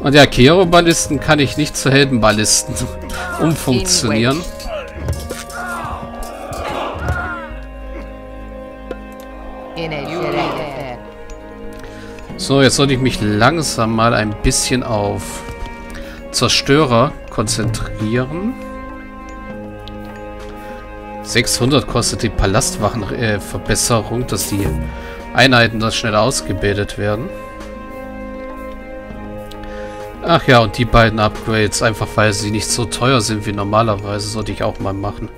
Und ja, Kero-Ballisten kann ich nicht zu Heldenballisten umfunktionieren. So, jetzt sollte ich mich langsam mal ein bisschen auf Zerstörer konzentrieren. 600 kostet die Palastwachenverbesserung, äh, dass die Einheiten das schneller ausgebildet werden. Ach ja, und die beiden Upgrades, einfach weil sie nicht so teuer sind wie normalerweise, sollte ich auch mal machen.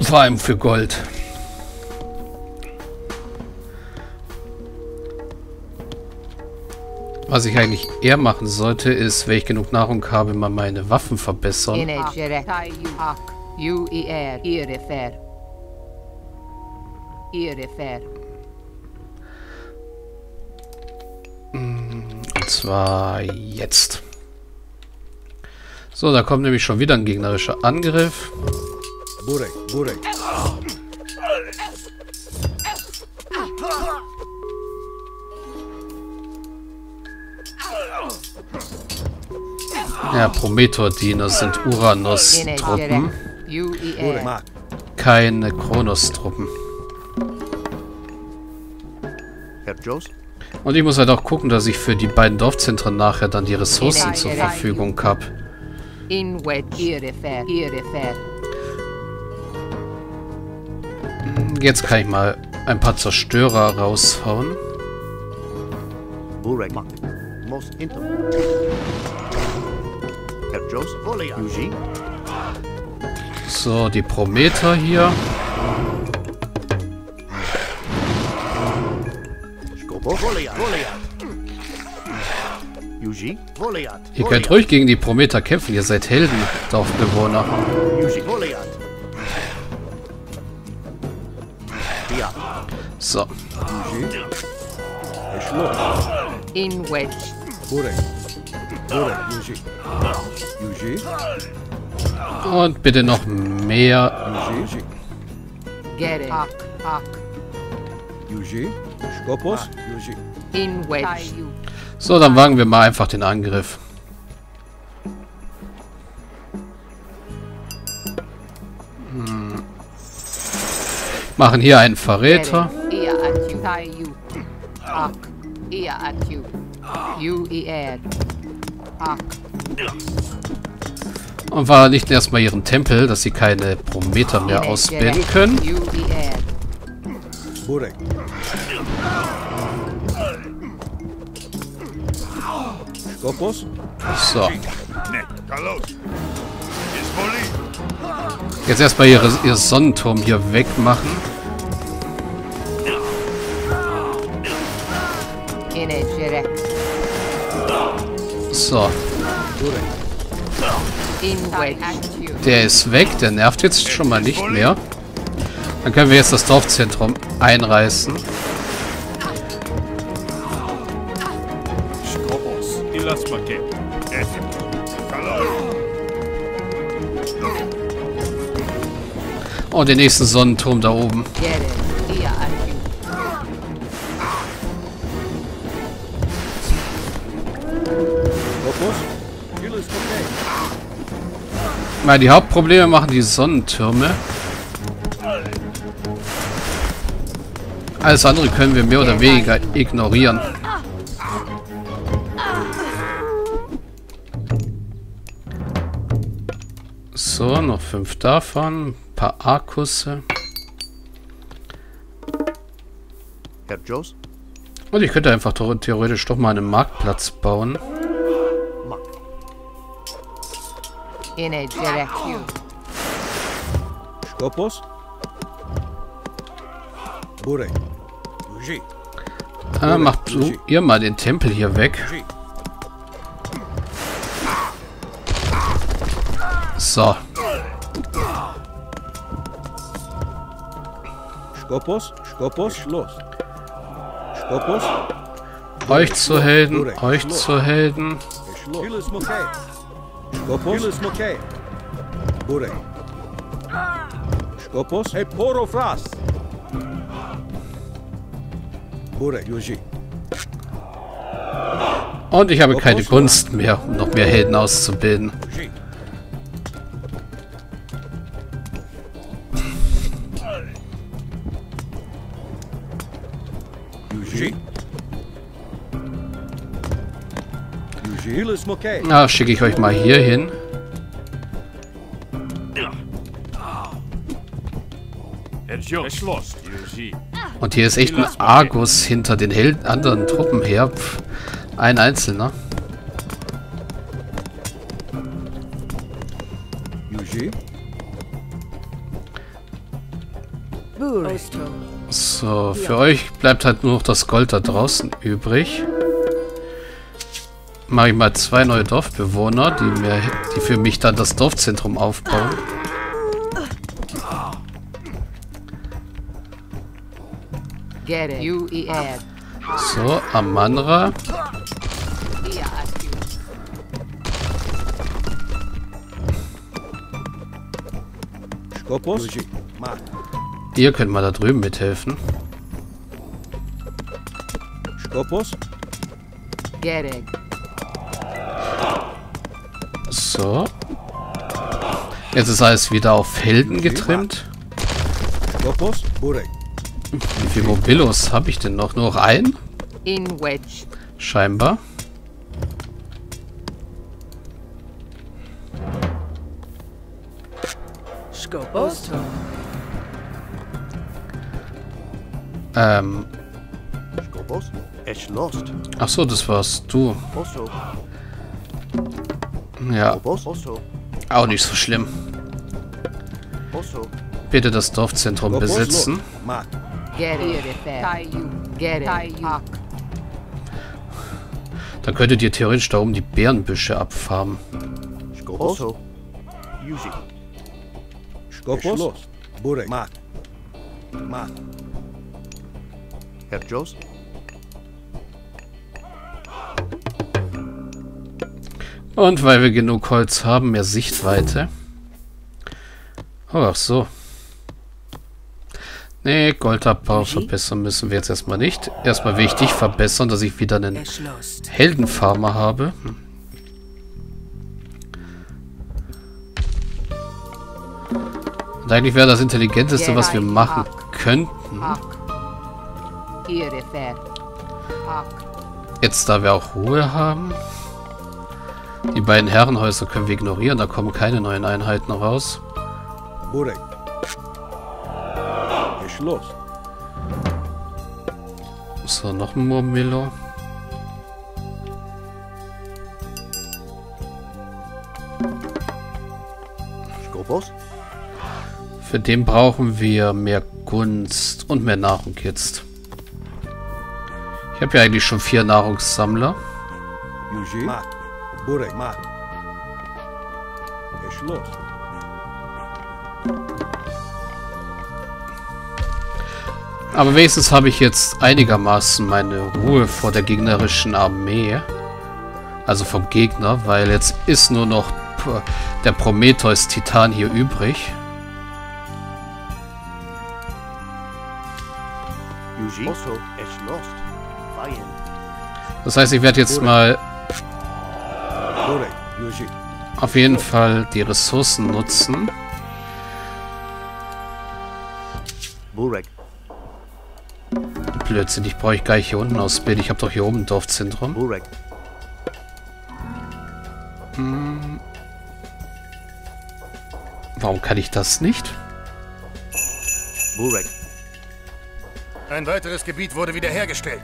Vor allem für Gold. Was ich eigentlich eher machen sollte, ist, wenn ich genug Nahrung habe, mal meine Waffen verbessern. Und zwar jetzt. So, da kommt nämlich schon wieder ein gegnerischer Angriff. Burek, Burek. Ja, Prometheus-Diener sind Uranus-Truppen. Keine Kronos-Truppen. Und ich muss halt auch gucken, dass ich für die beiden Dorfzentren nachher dann die Ressourcen zur Verfügung habe. Jetzt kann ich mal ein paar Zerstörer raushauen. So, die Prometer hier. Ihr könnt ruhig gegen die Prometer kämpfen, ihr seid Helden, Dorfbewohner. So. In Wedge. Und bitte noch mehr. So, dann wagen wir mal einfach den Angriff. Hm. Machen hier einen Verräter. You und vernichten erstmal ihren Tempel, dass sie keine Prometer mehr ausbilden können. So. Jetzt erstmal ihre, ihr Sonnenturm hier wegmachen. So. Der ist weg, der nervt jetzt schon mal nicht mehr. Dann können wir jetzt das Dorfzentrum einreißen. Oh, den nächsten Sonnenturm da oben. Mal die Hauptprobleme machen die Sonnentürme. Alles andere können wir mehr oder weniger ignorieren. So, noch fünf davon. Ein paar Arkusse. Und ich könnte einfach theoretisch doch mal einen Marktplatz bauen. in a direction. Skopos? Bure. Ah, macht du ihr mal den Tempel hier weg. So. Skopos, Skopos, los. Skopos. Euch zu Helden, euch zu Helden. Skopos. Burek. Skopos. Eporo fras. Burek, Yuji. Und ich habe keine Gunst mehr, um noch mehr Helden auszubilden. Ah, schicke ich euch mal hier hin. Und hier ist echt ein Argus hinter den Hel anderen Truppen her. Pff, ein Einzelner. So, für euch bleibt halt nur noch das Gold da draußen übrig. Mache ich mal zwei neue Dorfbewohner, die, mir, die für mich dann das Dorfzentrum aufbauen. So, Amanra. Ihr könnt mal da drüben mithelfen. So. Jetzt ist alles wieder auf Helden getrimmt. Wie viele Mobilos habe ich denn noch? Nur einen? Scheinbar. Ähm. Ach so, das warst du. Ja. Auch nicht so schlimm. Bitte das Dorfzentrum besitzen. Dann könntet ihr theoretisch da oben die Bärenbüsche abfarmen. Herr Joes? Und weil wir genug Holz haben, mehr Sichtweite. Oh, ach so. Nee, Goldabbau verbessern müssen wir jetzt erstmal nicht. Erstmal wichtig verbessern, dass ich wieder einen Heldenfarmer habe. Und eigentlich wäre das Intelligenteste, was wir machen könnten. Jetzt, da wir auch Ruhe haben. Die beiden Herrenhäuser können wir ignorieren, da kommen keine neuen Einheiten raus. So, noch ein Murmillo. Für den brauchen wir mehr Gunst und mehr Nahrung jetzt. Ich habe ja eigentlich schon vier Nahrungssammler. Aber wenigstens habe ich jetzt einigermaßen meine Ruhe vor der gegnerischen Armee. Also vom Gegner, weil jetzt ist nur noch der Prometheus-Titan hier übrig. Das heißt, ich werde jetzt mal auf jeden Fall die Ressourcen nutzen. Blödsinn, ich brauche ich gar nicht hier unten ausbilden. Ich habe doch hier oben ein Dorfzentrum. Hm. Warum kann ich das nicht? Ein weiteres Gebiet wurde wiederhergestellt.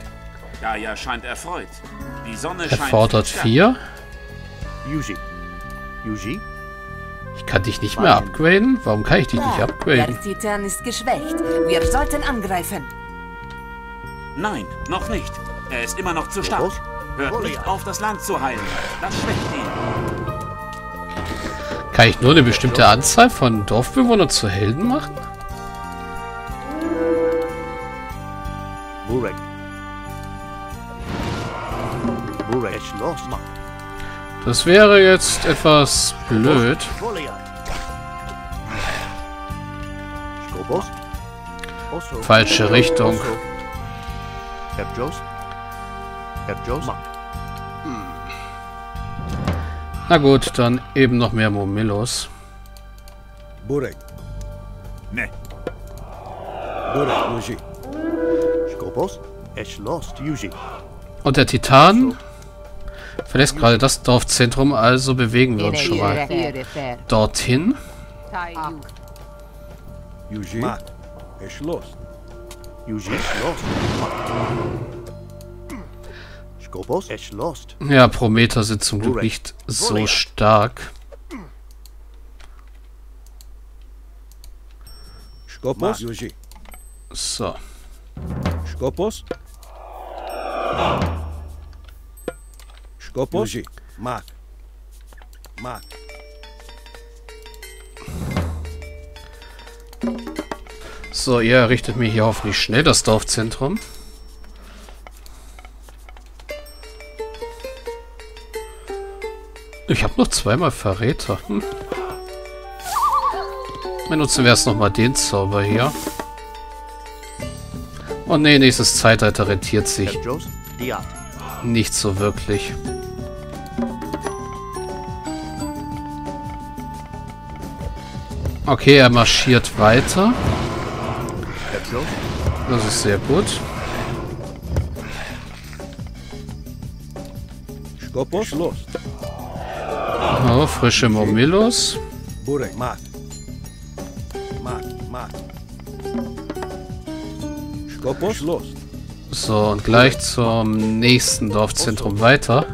Gaia scheint erfreut. Die Sonne er fordert vier. Yuji. Yuji? Ich kann dich nicht mehr upgraden? Warum kann ich dich nicht upgraden? Der Titan ist geschwächt. Wir sollten angreifen. Nein, noch nicht. Er ist immer noch zu stark. Hört nicht auf, das Land zu heilen. Das schwächt ihn. Kann ich nur eine bestimmte Anzahl von Dorfbewohnern zu Helden machen? Burek. Burek Das wäre jetzt etwas blöd. Falsche Richtung. Na gut, dann eben noch mehr Momillos. Burek. Ne. Burek, Yuji. Skopos? Es lost, Yuji. Und der Titan verlässt gerade das Dorfzentrum, also bewegen wir uns schon mal dorthin. Ja, Prometer sind zum Glück nicht so stark. So. Skopos? Skopos? Yuji. Mak. Mak. So, ihr errichtet mir hier hoffentlich schnell das Dorfzentrum. Ich habe noch zweimal Verräter. Hm. Benutzen wir erst nochmal den Zauber hier. Oh ne, nächstes Zeitalter rentiert sich nicht so wirklich. Okay, er marschiert weiter. Das ist sehr gut. Oh, frische Momillos. So, und gleich zum nächsten Dorfzentrum weiter.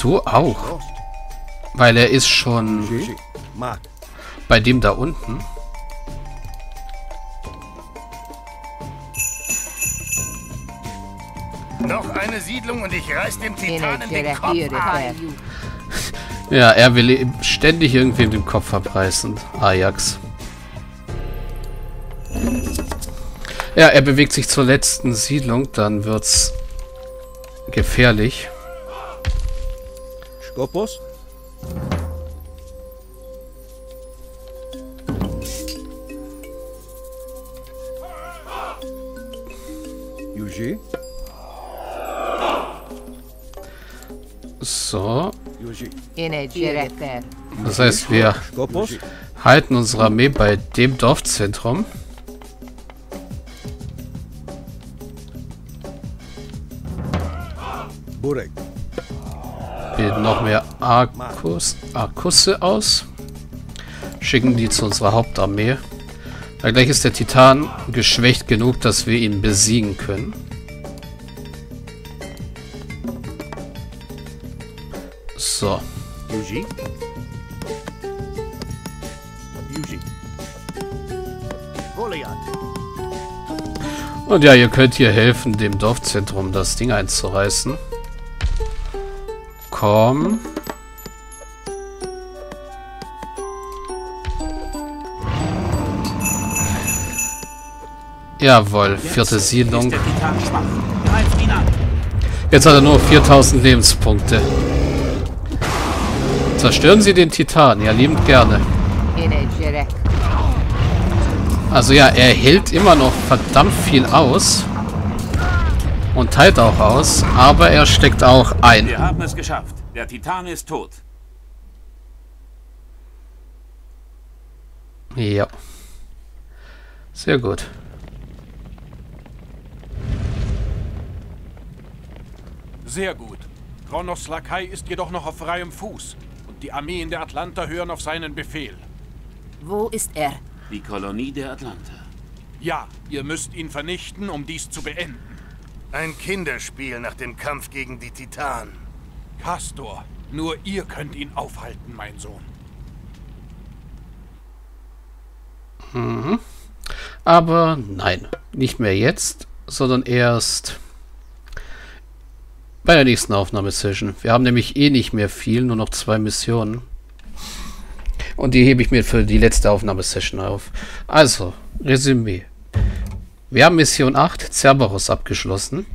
Du auch, weil er ist schon bei dem da unten. Noch eine Siedlung und ich reiß dem Titanen den Kopf ab. Ja, er will ständig irgendwem den Kopf abreißen. Ajax. Ja, er bewegt sich zur letzten Siedlung, dann wird's gefährlich. Skopos? Yuji? So, das heißt, wir halten unsere Armee bei dem Dorfzentrum. Burek. Bilden noch mehr Arkus, Arkusse aus. Schicken die zu unserer Hauptarmee. Weil gleich ist der Titan geschwächt genug, dass wir ihn besiegen können. So. Yuji? Yuji. Goliath. Und ja, ihr könnt hier helfen, dem Dorfzentrum das Ding einzureißen. Komm. Jawohl, vierte Siedlung. Jetzt hat er nur 4000 Lebenspunkte. Zerstören Sie den Titan, ja liebend gerne. Also ja, er hält immer noch verdammt viel aus. Und teilt auch aus, aber er steckt auch ein. Wir haben es geschafft. Der Titan ist tot. Ja. Sehr gut. Sehr gut. Kronos Lakai ist jedoch noch auf freiem Fuß und die Armeen der Atlanta hören auf seinen Befehl. Wo ist er? Die Kolonie der Atlanta. Ja, ihr müsst ihn vernichten, um dies zu beenden. Ein Kinderspiel nach dem Kampf gegen die Titanen. Castor, nur ihr könnt ihn aufhalten, mein Sohn. Aber nein, nicht mehr jetzt, sondern erst bei der nächsten Aufnahmesession. Wir haben nämlich eh nicht mehr viel, nur noch zwei Missionen. Und die hebe ich mir für die letzte Aufnahmesession auf. Also, Resümee. Wir haben Mission 8, Cerberus, abgeschlossen.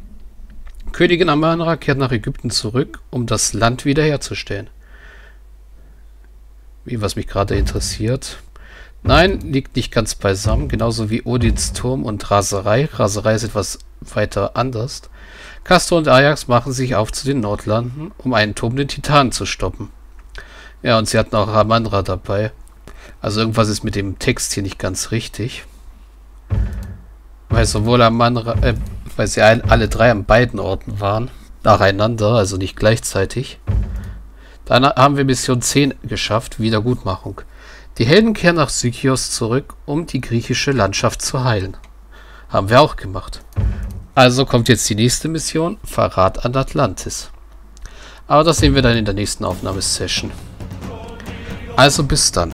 Königin Amanra kehrt nach Ägypten zurück, um das Land wiederherzustellen. Wie, was mich gerade interessiert. Nein, liegt nicht ganz beisammen. Genauso wie Odins Turm und Raserei. Raserei ist etwas weiter anders. Castor und Ajax machen sich auf zu den Nordlanden, um einen Turm den Titanen zu stoppen. Ja, und sie hatten auch Ramandra dabei. Also irgendwas ist mit dem Text hier nicht ganz richtig. Weil sowohl Amandra, äh, weil sie ein, alle drei an beiden Orten waren. Nacheinander, also nicht gleichzeitig. Dann haben wir Mission 10 geschafft, Wiedergutmachung. Die Helden kehren nach Sykios zurück, um die griechische Landschaft zu heilen. Haben wir auch gemacht. Also kommt jetzt die nächste Mission, Verrat an Atlantis. Aber das sehen wir dann in der nächsten Aufnahmesession. Also bis dann.